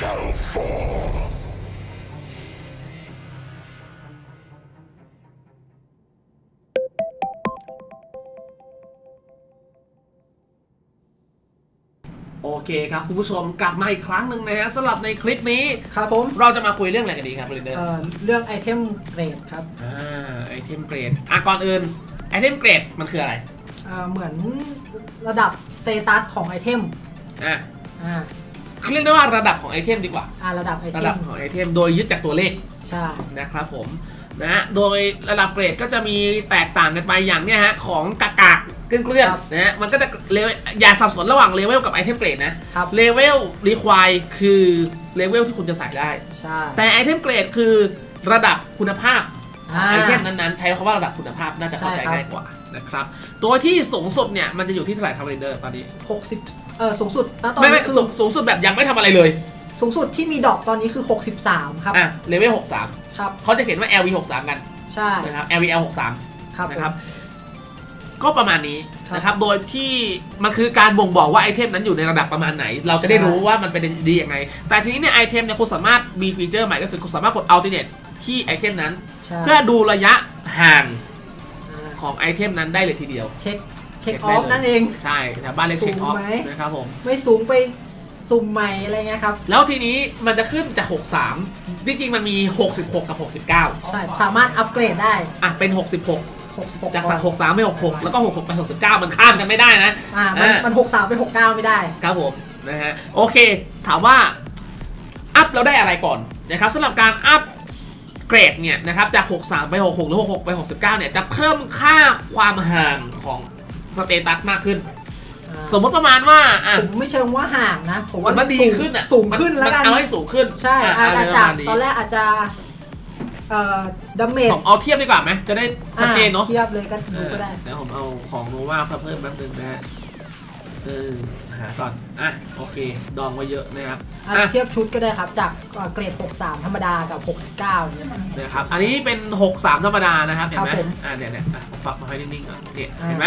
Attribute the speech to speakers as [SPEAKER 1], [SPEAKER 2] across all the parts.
[SPEAKER 1] shall fall.
[SPEAKER 2] โอเคครับคุณผู้ชมกลับมาอีกครั้งหนึ่งนะฮะสำหรับในคลิปนี้
[SPEAKER 3] ครับผม
[SPEAKER 2] เราจะมาคุยเรื่องอะไรกันดีครับบริเดอร์
[SPEAKER 3] เอ่อเรื่อง item grade ครับ
[SPEAKER 2] อ่า item grade อะก่อนอื่น item grade มันคืออะไร
[SPEAKER 3] อ่าเหมือนระดับ status ของ item อะอ่า
[SPEAKER 2] เขาเรียกได้ว่าระดับของ item ดีกว่า
[SPEAKER 3] อ่าระดับไอเท
[SPEAKER 2] ระดับ
[SPEAKER 3] ม
[SPEAKER 2] ของไอเทมโดยยึดจากตัวเลข
[SPEAKER 3] ใช่
[SPEAKER 2] นะครับผมนะฮะโดยระดับเกรดก็จะมีแตกต่างกันไปอย่างเนี้ยฮะของกากากเกลื่อนๆนะฮะมันก็จะ level อย่าสับสนระหว่าง level กับ item grade นะครับ level require คือ level ที่คุณจะใส่ได้
[SPEAKER 3] ใช่
[SPEAKER 2] แต่ item grade คือระดับคุณภาพ
[SPEAKER 3] อ่า
[SPEAKER 2] item นั้นๆใช้คำว่าระดับคุณภาพน่าจะเข้าใจ
[SPEAKER 3] ใช่ครับ
[SPEAKER 2] ง่ายกว่านะครับ ตัวที่สูงสุดเนี่ยมันจะอยู่ที่เท่าไหร่ครับเรนเดอร์ตอนนี้
[SPEAKER 3] หกสิบเออสูงสุดณตอน
[SPEAKER 2] ไม่ไม่
[SPEAKER 3] นี้คือ
[SPEAKER 2] สูงสูงสุดแบบยังไม่ทำอะไรเลย
[SPEAKER 3] สูงสุดที่มีดอกตอนนี้คือ 63 ครับ
[SPEAKER 2] อะเลเวล63
[SPEAKER 3] ครับ
[SPEAKER 2] เขาจะเขียนว่า LV 63กัน
[SPEAKER 3] ใช่
[SPEAKER 2] นะครับ LVL 63
[SPEAKER 3] ครับ
[SPEAKER 2] นะครับก็ประมาณนี้
[SPEAKER 3] ครับ
[SPEAKER 2] นะครับ โดยที่มันคือการบ่งบอกว่า item นั้นอยู่ในระดับประมาณไหน เราจะได้
[SPEAKER 3] ใช่
[SPEAKER 2] รู้ว่ามันเป็นดียังไง แต่ทีนี้เนี่ย item เนี่ยคุณสามารถมี feature ใหม่ก็คือคุณสามารถกด alternate ที่ item นั้น
[SPEAKER 3] ใช่
[SPEAKER 2] เพื่อดูระยะห่าง
[SPEAKER 3] อ่า
[SPEAKER 2] ของ item นั้นได้เลยทีเดียว
[SPEAKER 3] เช็คเช็ค
[SPEAKER 2] เช็ค
[SPEAKER 3] อ
[SPEAKER 2] ได้
[SPEAKER 3] อฟ
[SPEAKER 2] เลย
[SPEAKER 3] นั่นเอง
[SPEAKER 2] ใช่แถวบ้านเรียกเช็ค
[SPEAKER 3] สู
[SPEAKER 2] องอฟ
[SPEAKER 3] ไหม
[SPEAKER 2] นะครับผม
[SPEAKER 3] ไม่สูงไปสุ่มใหม่อะไรเงี้ยครับ
[SPEAKER 2] แล้วทีนี้มันจะขึ้นจาก 63 จริงๆ มันมี 66 กับ 69
[SPEAKER 3] ใช่ สามารถอัปเกรดได้
[SPEAKER 2] อะ เป็น 66
[SPEAKER 3] 66
[SPEAKER 2] จาก63ไม่66 แล้วก็ 66 ไป 69 มันข้ามกันไม่ได้นะ
[SPEAKER 3] อ่ามัน
[SPEAKER 2] อ่ามั
[SPEAKER 3] มัน 63 ไป 69 ไม่ได้
[SPEAKER 2] ครับผม นะฮะ โอเค ถามว่า อัพเราได้อะไรก่อนนะครับสำหรับการอัพ เกรดเนี่ยนะครับจาก 63 ไป 66 หรือ 66 ไป 69 เนี่ยจะเพิ่มค่าความห่างของ status มากขึ้น สมมติประมาณว่าอะ
[SPEAKER 3] ผมไม่เชิงว่าห่างนะ ผมว่า
[SPEAKER 2] มันดี
[SPEAKER 3] สูง
[SPEAKER 2] ขึ้นอะ
[SPEAKER 3] สูงขึ้น
[SPEAKER 2] มั
[SPEAKER 3] แล้วกัน
[SPEAKER 2] เอาให้สูงขึ้น
[SPEAKER 3] ใช่
[SPEAKER 2] อะ
[SPEAKER 3] อาจ
[SPEAKER 2] เะ
[SPEAKER 3] จะ
[SPEAKER 2] ไรป
[SPEAKER 3] จาก
[SPEAKER 2] ระมณนี้
[SPEAKER 3] ตอนแรกอาจจะเอ่อ damage
[SPEAKER 2] ผมเอาเทียบดีกว่าไหมจะได้ชัดเจนเนาะ
[SPEAKER 3] เทียบเลยก็ดูก็ได้
[SPEAKER 2] เดี๋ยวผมเอาของโนวาเพิ่มแป๊บนึงนะฮะเออ หาก่อนอะโอเค ดองไว้เยอะนะครับ
[SPEAKER 3] อะ
[SPEAKER 2] อะ
[SPEAKER 3] เทียบชุดก็ได้ครับ จากเอ่อเกรด 63 ธรรมดากับ 69เนี่ย
[SPEAKER 2] นะครับอันนี้เป็น 63 ธรรมดานะครับเห็นไหม
[SPEAKER 3] ครับผม
[SPEAKER 2] อะเนี่ยเนี่ยอะผมปรับมาให้นิ่งๆก่อนเนี่ย
[SPEAKER 3] อ่า
[SPEAKER 2] เห็นไหม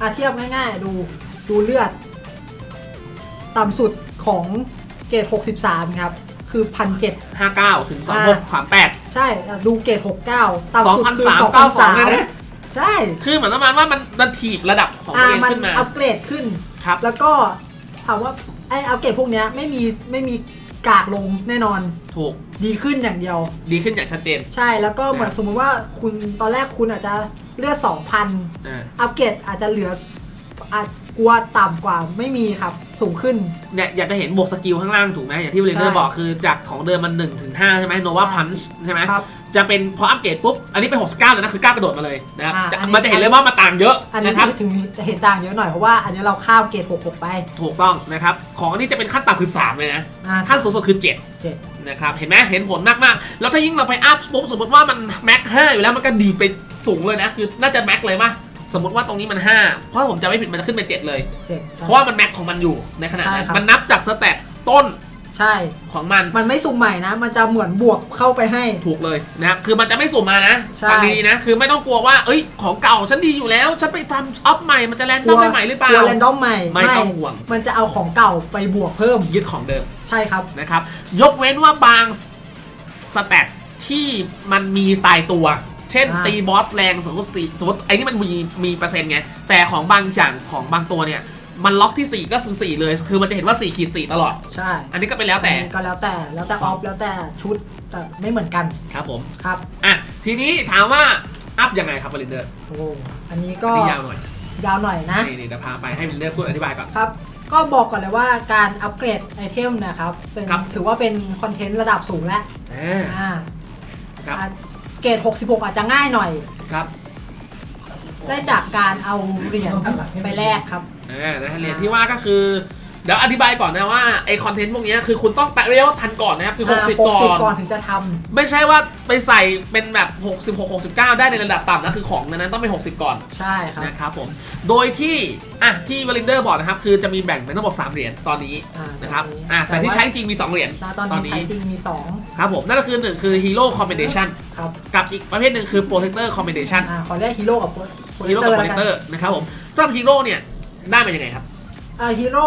[SPEAKER 3] อะเทียบง่ายๆ ดูดูเลือด ต่ำสุดของเกรด 63 ครับ คือ 1,700
[SPEAKER 2] 59 ถึง
[SPEAKER 3] อ่า
[SPEAKER 2] 26 38
[SPEAKER 3] ใช่อะดูเกรด 69 ต่ำสุดคือ
[SPEAKER 2] 2,392เลยนะ
[SPEAKER 3] 2,300 ใช่
[SPEAKER 2] คือเหมือนประมาณว่ามันมันถีบระดับของตั
[SPEAKER 3] อ่าว
[SPEAKER 2] เอง
[SPEAKER 3] มัน
[SPEAKER 2] ขึ้นมา
[SPEAKER 3] อัปเกรดขึ้น
[SPEAKER 2] ครับ
[SPEAKER 3] แล้วก็ถามว่าไอ้อัปเกรดพวกเนี้ยไม่มีไม่มีกากลงแน่นอน
[SPEAKER 2] ถูก
[SPEAKER 3] ดีขึ้นอย่างเดียว
[SPEAKER 2] ดีขึ้นอย่างชัดเจน
[SPEAKER 3] ใช่ แล้วก็เหมือน
[SPEAKER 2] นะ
[SPEAKER 3] สมมุติว่าคุณตอนแรกคุณอาจจะเลือด2,000
[SPEAKER 2] อ่า
[SPEAKER 3] อัปเกรดอาจจะเหลืออาจกลัวต่ำกว่าไม่มีครับ สูงขึ้น
[SPEAKER 2] เนี่ยอยากจะเห็นบวก skill ข้างล่างถูกไหมอย่างที่เรนเดอร์
[SPEAKER 3] ใช่
[SPEAKER 2] บอกคือจากของเดิมมัน1ถึง5ใช่ไหม Nova Punch ใช่ไหม
[SPEAKER 3] ครับ
[SPEAKER 2] จะเป็นพออัปเกรดปุ๊บ อันนี้เป็น 69เลยนะ คือก้าวกระโดดมาเลยนะครับ
[SPEAKER 3] อ่า
[SPEAKER 2] จะ
[SPEAKER 3] อันนี้
[SPEAKER 2] มันจะเห็นเลยว่ามันต่างเยอะ
[SPEAKER 3] อันนี้
[SPEAKER 2] นะครับ
[SPEAKER 3] ถึงจะเห็นต่างเยอะหน่อยเพราะว่าอันนี้เราข้ามเกรด66 ไป
[SPEAKER 2] ถูกต้องนะครับ ของอันนี้จะเป็นขั้นต่ำคือ 3 เลยนะ
[SPEAKER 3] อ่า
[SPEAKER 2] ขั้นสูงสุดคือ
[SPEAKER 3] เจ็ด
[SPEAKER 2] 7 นะครับ เห็นไหมเห็นผลมาก ๆ แล้วถ้ายิ่งเราไปอัพปุ๊บสมมติว่ามันแม็ก5อยู่แล้วมันก็ดีไปสูงเลยนะ คือน่าจะแม็กเลยมั้ยสมมติว่าตรงนี้มัน 5 เพราะผมจะไม่ผิดมันจะขึ้นเป็น 7 เลย
[SPEAKER 3] เจ็ดใช่
[SPEAKER 2] เพราะว่ามันแม็กของมันอยู่ในขณะนั้น
[SPEAKER 3] ใช่ครับ
[SPEAKER 2] มันนับจากสแตทต้น
[SPEAKER 3] ใช่
[SPEAKER 2] ของมัน
[SPEAKER 3] มันไม่สุ่มใหม่นะ มันจะเหมือนบวกเข้าไปให้
[SPEAKER 2] ถูกเลยนะครับคือมันจะไม่สุ่มมานะ
[SPEAKER 3] ใช่
[SPEAKER 2] ฟังดีๆนะ คือไม่ต้องกลัวว่า เอ้ย ของเก่าฉันดีอยู่แล้ว ฉันไปทำอัพใหม่ มันจะ random ได้ใหม่หรือเปล่า
[SPEAKER 3] กลัว random ใหม่
[SPEAKER 2] ไม่ต้องห่วง
[SPEAKER 3] มันจะเอาของเก่าไปบวกเพิ่ม
[SPEAKER 2] ยึดของเดิม
[SPEAKER 3] ใช่ครับ
[SPEAKER 2] นะครับ ยกเว้นว่าบาง stat ที่มันมีตายตัว เช่น
[SPEAKER 3] อ่า
[SPEAKER 2] ตี boss แรงสมมติสี่สมมติไอ้นี่มันมีมีเปอร์เซ็นต์ไง แต่ของบางอย่างของบางตัวเนี่ย มันล็อกที่ 4 ก็คือ 4 เลย คือมันจะเห็นว่า 4ขีด4ตลอด
[SPEAKER 3] ใช่
[SPEAKER 2] อันนี้ก็เป็นแล้วแต่
[SPEAKER 3] อันนี้ก็แล้วแต่แล้วแต่ออฟแล้วแต่ชุดแต่ไม่เหมือนกัน
[SPEAKER 2] ครับผม
[SPEAKER 3] ครับ
[SPEAKER 2] อะ ทีนี้ถามว่าอัพยังไงครับบรินเดอร์
[SPEAKER 3] โอ้อันนี้
[SPEAKER 2] อั
[SPEAKER 3] ก็
[SPEAKER 2] นนี้ยาวหน่อย
[SPEAKER 3] ยาวหน่อยนะ
[SPEAKER 2] นี่นี่เดี๋ยวพาไปให้บรินเดอร์พูดอธิบายก่อน
[SPEAKER 3] ครับ ก็บอกก่อนเลยว่าการอัปเกรด item เนะครับเป็น
[SPEAKER 2] ครับ
[SPEAKER 3] ถือว่าเป็น content ระดับสูงแล้ว
[SPEAKER 2] อ่า
[SPEAKER 3] อ่า
[SPEAKER 2] ครับ
[SPEAKER 3] อะเกรด 66 อาจจะง่ายหน่อย
[SPEAKER 2] ครับ
[SPEAKER 3] ได้จากการเอาเหรียญไปแลกครับ
[SPEAKER 2] อ่านะฮะเหรียญที่ว่าก็คือเดี๋ยวอธิบายก่อนนะว่าไอคอนเทนต์พวกเนี้ยคือคุณต้องแตะเรียกว่าทันก่อนนะครับคือ 60 ก่อน
[SPEAKER 3] ก่อนถึงจะทำ
[SPEAKER 2] ไม่ใช่ว่าไปใส่เป็นแบบ 66 69 ได้ในระดับต่ำนะคือของนั้นต้องเป็น 60 ก่อน
[SPEAKER 3] ใช่ครับ
[SPEAKER 2] นะครับผมโดยที่อะที่วอลินเดอร์บอกนะครับคือจะมีแบ่งเป็นทั้งหมด3เหรียญตอนนี้
[SPEAKER 3] อ่า
[SPEAKER 2] นะครับ
[SPEAKER 3] ตอนนี้
[SPEAKER 2] อะแต่ที่
[SPEAKER 3] แต่ว่า
[SPEAKER 2] ใช้จริงมี 2 เหรียญ
[SPEAKER 3] ณตอนนี้ใช้จริงมี
[SPEAKER 2] ครับผมนั่นก็คือหนึ่งคือ Hero Combination
[SPEAKER 3] 2ครับ
[SPEAKER 2] กับอีกประเภทหนึ่งคือ Protector Combination
[SPEAKER 3] อ่าขอเรียกฮีโร่กับโปร
[SPEAKER 2] ฮีโร่
[SPEAKER 3] เตอ
[SPEAKER 2] กับ
[SPEAKER 3] ร์
[SPEAKER 2] โปร
[SPEAKER 3] แล้ว
[SPEAKER 2] เท
[SPEAKER 3] กัน
[SPEAKER 2] คเตอร์นะครับผมสำหรับฮีโร่เนี่ยได้มายังไงครับ
[SPEAKER 3] อ่าฮีโร่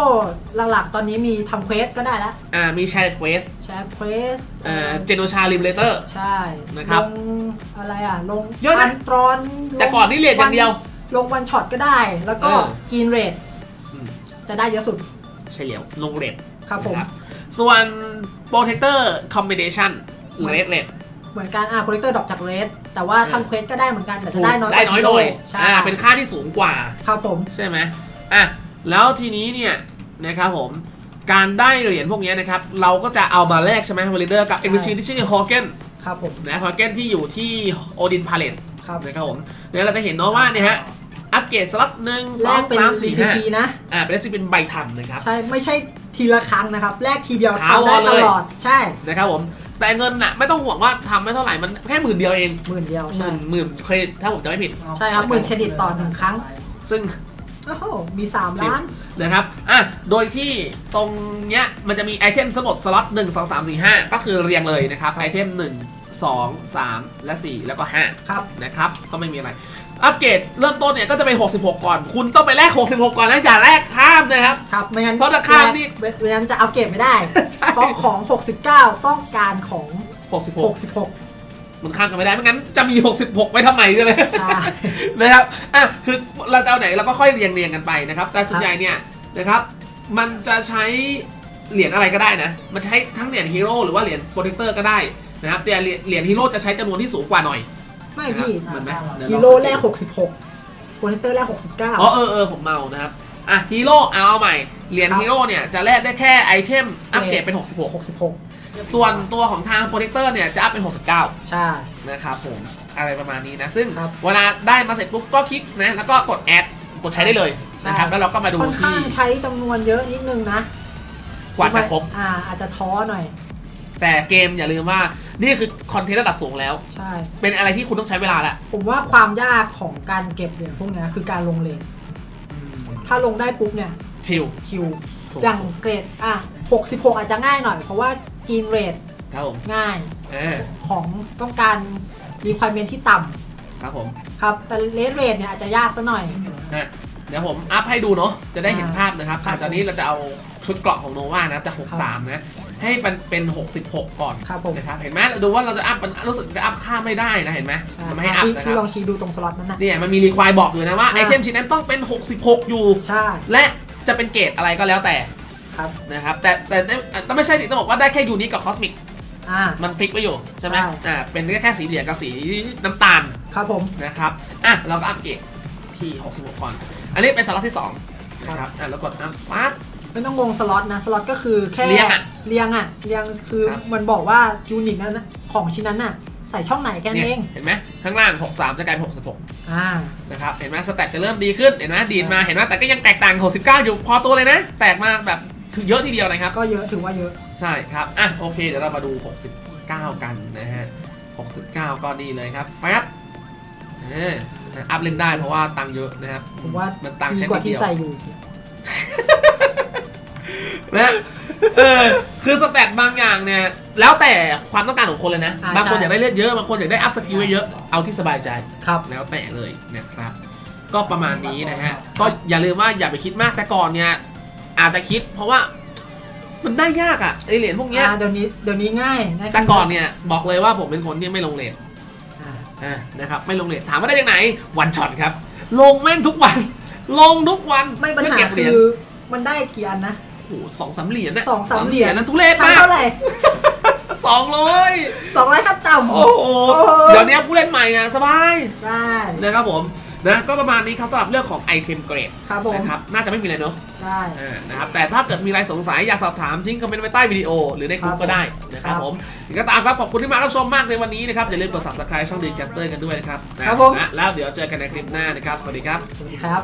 [SPEAKER 3] หลักๆ ตอนนี้มีทำเควสก็ได้แล้ว
[SPEAKER 2] อ่ามีแชร์เควส
[SPEAKER 3] แชร์เควส
[SPEAKER 2] เอ่อเจโนชาลิมเลเตอร์
[SPEAKER 3] ใช่
[SPEAKER 2] นะครับ
[SPEAKER 3] ลงอะไรอะ ลง
[SPEAKER 2] เยอะนะ
[SPEAKER 3] อันตรอน
[SPEAKER 2] แต่ก่อนนี่เรียนอย่างเดียว
[SPEAKER 3] ลงวันช็อตก็ได้ แล้วก็
[SPEAKER 2] เออ
[SPEAKER 3] กรีนเรท
[SPEAKER 2] อืม
[SPEAKER 3] จะได้เยอะสุด
[SPEAKER 2] เฉลียวลงเรท
[SPEAKER 3] ครับผม
[SPEAKER 2] นะส่วน Protector Combination เรทเรท
[SPEAKER 3] เหมือนกันอะโปรเจคเตอร์ดอกจากเรทแต่ว่า
[SPEAKER 2] เออ
[SPEAKER 3] ทำเควสก็ได้เหมือนกันแต่จะได้น้อย
[SPEAKER 2] ได้น้อยหน่อย
[SPEAKER 3] ใช่
[SPEAKER 2] อ่าเป็นค่าที่สูงกว่า
[SPEAKER 3] ครับผม
[SPEAKER 2] ใช่ไหมอะแล้วทีนี้เนี่ยนะครับผมการได้เหรียญพวกเนี้ยนะครับเราก็จะเอามาแลกใช่ไหมวอลเลเดอร์กับเอ็นบีที่ชื่อฮอเกน
[SPEAKER 3] ครับผม
[SPEAKER 2] นะฮอเกนที่อยู่ที่โอดินพาเลส
[SPEAKER 3] ครับ
[SPEAKER 2] นะครับผมเนี่ยเราจะเห็นเนาะว่าเนี่ยฮะอัปเกรดสล็อตหนึ่งส
[SPEAKER 3] แล
[SPEAKER 2] อง
[SPEAKER 3] กเป็น
[SPEAKER 2] สามสี่ห้า
[SPEAKER 3] CCP นะ
[SPEAKER 2] อ่าเป็นสิเป็นใบทำนะครับ
[SPEAKER 3] ใช่ ไม่ใช่ทีละครั้งนะครับแลกทีเดียว
[SPEAKER 2] ถาว
[SPEAKER 3] ทำได้
[SPEAKER 2] ร
[SPEAKER 3] ต
[SPEAKER 2] เลย
[SPEAKER 3] ลอด ใช่
[SPEAKER 2] นะครับผม แต่เงินน่ะไม่ต้องห่วงว่าทำไม่เท่าไหร่มันแค่หมื่นเดียวเอง
[SPEAKER 3] หมื่นเดียว
[SPEAKER 2] ห
[SPEAKER 3] ใช่
[SPEAKER 2] มื่นหมื่นเครดิตถ้าผมจะไม่ผิด
[SPEAKER 3] ใช่ครับหมื่นเครดิตต่อหนึ่งครั้ง
[SPEAKER 2] ซึ่ง
[SPEAKER 3] โอ้โหมี3ล้าน
[SPEAKER 2] นะครับ อะ โดยที่ตรงเนี้ยมันจะมีไอเทมสมดสล็อต 1 2 3 4 5 ก็คือเรียงเลยนะครับ ไอเทม 1 2 3 และ 4 แล้วก็
[SPEAKER 3] ครับ
[SPEAKER 2] 5 นะครับ ก็ไม่มีอะไร อัปเกรดเริ่มต้นเนี่ยก็จะเป็น 66 ก่อน คุณต้องไปแลก 66 ก่อนนะอย่าแลกข้ามนะครับ
[SPEAKER 3] ครับไม่งั้น
[SPEAKER 2] เพราะถ้าข้ามนี่
[SPEAKER 3] ไม่งั้นจะอัปเกรดไม่ได้
[SPEAKER 2] ใช่
[SPEAKER 3] เพราะของ 69 ต้องการของ
[SPEAKER 2] 66
[SPEAKER 3] 66
[SPEAKER 2] มันข้ามกันไม่ได้ไม่งั้นจะมี 66 ไว้ทำไมใช่ไหม
[SPEAKER 3] ใช่
[SPEAKER 2] นะครับ อะ คือเราจะเอาไหนเราก็ค่อยเรียงเรียงๆกันไปนะครับ แต่ส่วนใหญ่เนี่ยนะครับ มันจะใช้เหรียญอะไรก็ได้นะ มันใช้ทั้งเหรียญฮีโร่หรือว่าเหรียญ Protector ก็ได้นะครับแต่เหรียญเหรียญฮีโร่จะใช้จำนวนที่สูงกว่าหน่อย
[SPEAKER 3] ไม่พี่
[SPEAKER 2] เหมือนไหมเดี๋ยว
[SPEAKER 3] ฮี
[SPEAKER 2] เา
[SPEAKER 3] โร่แรก 66 Protector แรก
[SPEAKER 2] อ๋อเออเออผมเมานะครับอะฮีโร่เอาเอาใหม่เหรียญ
[SPEAKER 3] ครับ
[SPEAKER 2] ฮีโร่เนี่ยจะแลกได้แค่ item อัปเกรดเป็น
[SPEAKER 3] 69 66
[SPEAKER 2] 66 ส่วนตัวของทาง Protector เนี่ยจะอัพเป็น 69
[SPEAKER 3] ใช่
[SPEAKER 2] นะครับผมอะไรประมาณนี้นะ ซึ่ง
[SPEAKER 3] ครับ
[SPEAKER 2] เวลาได้มาเสร็จปุ๊บก็คลิกนะแล้วก็กด add กดใช้ได้เลยนะครับ
[SPEAKER 3] ใช่
[SPEAKER 2] แล้วเราก็มาดู
[SPEAKER 3] ค่อนข้า
[SPEAKER 2] ที่
[SPEAKER 3] งใช้จำนวนเยอะนิดนึงนะ
[SPEAKER 2] กว่าจะครบ
[SPEAKER 3] อ่าอาจจะท้อหน่อย
[SPEAKER 2] แต่เกมอย่าลืมว่า นี่คือ content ระดับสูงแล้ว
[SPEAKER 3] ใช่
[SPEAKER 2] เป็นอะไรที่คุณต้องใช้เวลาแหละ
[SPEAKER 3] ผมว่าความยากของการเก็บเหรียญพวกเนี้ยคือการลง raid ถ้าลงได้ปุ๊บเนี่ย
[SPEAKER 2] chill
[SPEAKER 3] ชิว
[SPEAKER 2] ถูก
[SPEAKER 3] อย่างเกรดอะ 66 อาจจะง่ายหน่อย เพราะว่า Green Raid
[SPEAKER 2] ครับผม
[SPEAKER 3] ง่าย
[SPEAKER 2] เออ
[SPEAKER 3] ของต้องการรีคว i เมนที่ต่
[SPEAKER 2] ครับผมำ
[SPEAKER 3] ครับ แต่ Red Raid เนี่ยอาจจะยากซะหน่อย
[SPEAKER 2] นะเดี๋ยวผมอัพให้ดูเนาะจะได้เห็นภาพนะครับ
[SPEAKER 3] ครับ
[SPEAKER 2] ตอนนี้เราจะเอาชุดเกราะของโนวานะจาก 63 นะ ให้มันเป็น 66 ก่อน
[SPEAKER 3] ครับผม
[SPEAKER 2] นะครับเห็นไหมเราดูว่าเราจะอัพมันรู้สึกจะอัพค่าไม่ได้นะเห็นไหม
[SPEAKER 3] ใช่
[SPEAKER 2] มันไม่ให้อัพ
[SPEAKER 3] พี่
[SPEAKER 2] นะค
[SPEAKER 3] พี่
[SPEAKER 2] รับ
[SPEAKER 3] ลองชี้ดูตรงสล็อตนั้นนะ
[SPEAKER 2] เนี่ยมันมี require บอกอยู่นะว่า
[SPEAKER 3] อ่า
[SPEAKER 2] itemชิ้นนั้นต้องเป็น 66 อยู่
[SPEAKER 3] ใช่
[SPEAKER 2] และจะเป็นเกรดอะไรก็แล้วแต่
[SPEAKER 3] ครับ
[SPEAKER 2] นะครับแต่แต่แต่แต่ไม่ใช่ดิต้องบอกว่าได้แค่ unique กับ cosmic อ่ามัน fix ไว้อยู่ใช่ไหม
[SPEAKER 3] ใช่
[SPEAKER 2] อ่าเป็นแค่สีเหลืองกับสีน้ำตาล
[SPEAKER 3] ครับผม
[SPEAKER 2] นะครับอะเราก็อัพเกรดที่ 66 ก่อน อันนี้เป็นสล็อตที่2นะครับอะแล้วกดอัพฟาส
[SPEAKER 3] ไม่ต้องงงสล็อตนะสล็อตก็คือแค่
[SPEAKER 2] เรียงอะ
[SPEAKER 3] เรียงอะเรียงคือ
[SPEAKER 2] ครับ
[SPEAKER 3] มันบอกว่า unit นั้นนะของชิ้นนั้นน่ะใส่ช่องไหนแค่นั้น
[SPEAKER 2] เนี่ย
[SPEAKER 3] เอง
[SPEAKER 2] เห็นไหมข้างล่าง 63 จะกลายเป็น66
[SPEAKER 3] อ่า
[SPEAKER 2] นะครับเห็นไหม stat จะเริ่มดีขึ้นเห็นไหมดีดมาเห็นไหมแต่ก็ยังแตกต่าง 69 อยู่พอตัวเลยนะ แตกมาแบบถือเยอะทีเดียวนะครับ
[SPEAKER 3] ก็เยอะถือว่าเยอะ
[SPEAKER 2] ใช่ครับอะโอเคเดี๋ยวเรามาดู 69 กันนะฮะ 69 ก็นี่เลยครับแฟบเอออัพเล่นได้เพราะว่าตังค์เยอะนะครับ
[SPEAKER 3] ผมว่า
[SPEAKER 2] มันตังค์
[SPEAKER 3] ดี
[SPEAKER 2] ใช้
[SPEAKER 3] กว่า
[SPEAKER 2] นิด
[SPEAKER 3] ที่
[SPEAKER 2] เดียว
[SPEAKER 3] ใส่อยู่
[SPEAKER 2] นะเออคือ stat บางอย่างเนี่ยแล้วแต่ความต้องการของคนเลยนะ
[SPEAKER 3] อ่า
[SPEAKER 2] บางคน
[SPEAKER 3] ใช่
[SPEAKER 2] อยากได้เลือดเยอะบางคนอยากได้อัพ skill เยอะเอาที่สบายใจ
[SPEAKER 3] ครับ
[SPEAKER 2] แล้วแต่เลยนะครับ ก็ประมาณนี้นะฮะ ก็อย่าลืมว่าอย่าไปคิดมากแต่ก่อนเนี่ย อาจจะคิดเพราะว่ามันได้ยากอะไอเหรียญพวกเนี้ย
[SPEAKER 3] อ่าเดี๋ยวนี้เดี๋ยวนี้ง่ายง่ายขึ้
[SPEAKER 2] แต่ก่อนเนี่ยบอกเลยว่าผมเป็นคนที่ไม่ลงเลท
[SPEAKER 3] อ่า
[SPEAKER 2] อ่านะครับไม่ลงเลทถามว่าได้จากไหนวันช็อตครับ ลงแม่งทุกวัน ลงทุกวัน
[SPEAKER 3] ไม่ปัญหา
[SPEAKER 2] เพื่อเก็บเหรี
[SPEAKER 3] คื
[SPEAKER 2] ยญ
[SPEAKER 3] อมันได้กี่อันนะ
[SPEAKER 2] โอ้โหสองสามเหรียญนะ
[SPEAKER 3] สองสามเหรียญ
[SPEAKER 2] นั้นทุเรศ
[SPEAKER 3] ชั้น
[SPEAKER 2] มาก
[SPEAKER 3] เท่าไหร่
[SPEAKER 2] สองร้อย
[SPEAKER 3] สองร้อยขั้นต่ำ
[SPEAKER 2] โอ้โหเดี๋ยวนี้ผู้เล่นใหม่อะสบาย
[SPEAKER 3] ใช่
[SPEAKER 2] นะครับผมนะก็ประมาณนี้ครับสำหรับเรื่องของ item grade
[SPEAKER 3] ครับผม
[SPEAKER 2] นะครับน่าจะไม่มีอะไรเนอะ
[SPEAKER 3] ใช่
[SPEAKER 2] อ่านะครับแต่ถ้าเกิดมีอะไรสงสัยอยากสอบถามทิ้งคอมเมนต์ไว้ใต้วิดีโอ หรือในกลุ่ม
[SPEAKER 3] ครับ
[SPEAKER 2] ก็ได้นะครับ
[SPEAKER 3] ครับ
[SPEAKER 2] ผมยังไงก็ตามครับขอบคุณที่มารับชมมากในวันนี้นะครับอย่าลืมกด subscribe ช่องดีแคสเตอร์กันด้วยนะครับนะครับ
[SPEAKER 3] ผม
[SPEAKER 2] นะแล้วเดี๋ยวเจอกันในคลิปหน้านะครับสวัสดีครับ
[SPEAKER 3] สวัสดีครับ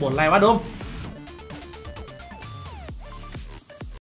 [SPEAKER 2] บ่นอะไรวะโดม